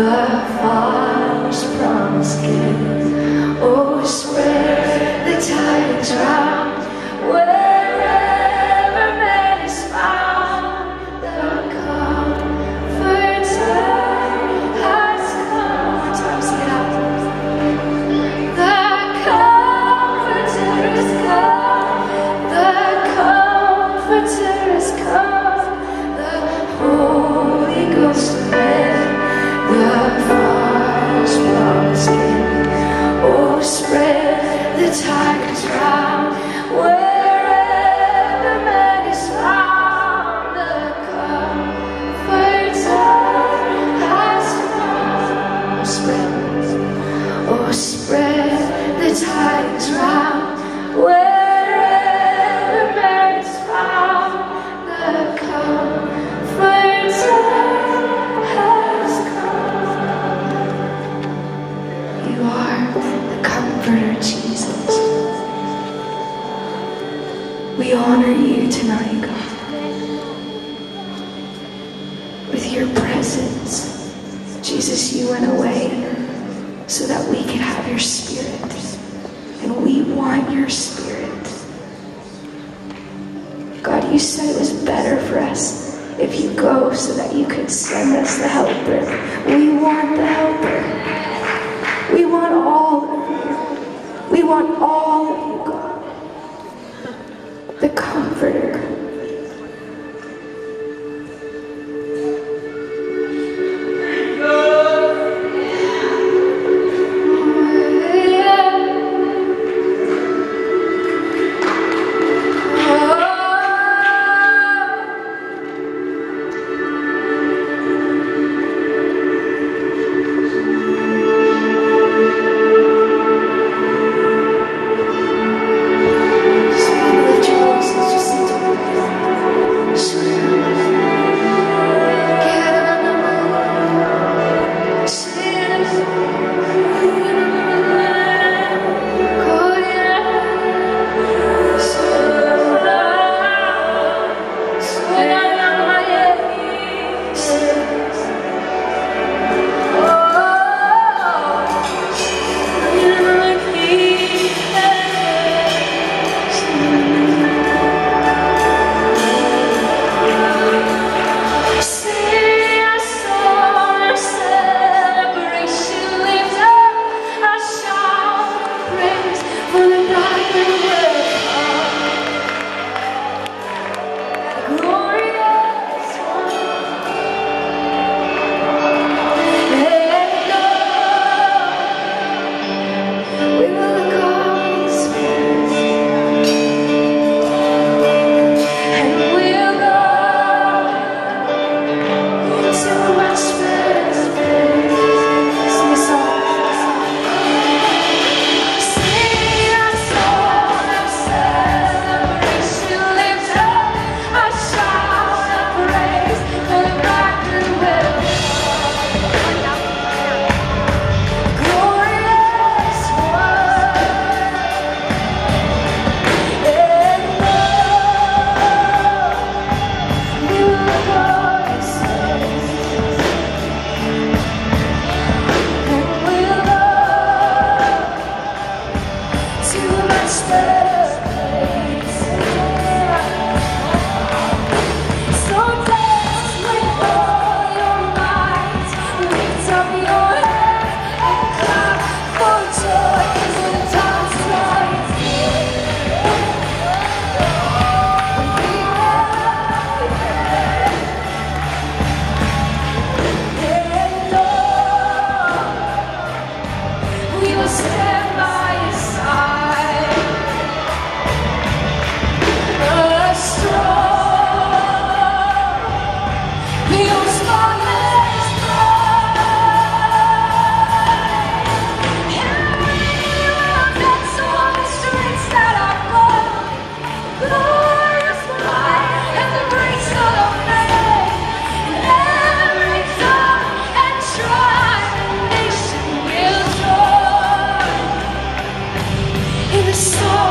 love. presence. Jesus, you went away so that we could have your spirit. And we want your spirit. God, you said it was better for us if you go so that you could send us the helper. We want the helper. We want all of you. We want all of you, God. so